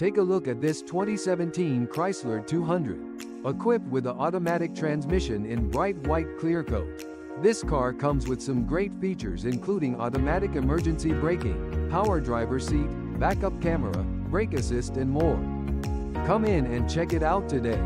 Take a look at this 2017 Chrysler 200. Equipped with an automatic transmission in bright white clear coat. This car comes with some great features including automatic emergency braking, power driver seat, backup camera, brake assist and more. Come in and check it out today.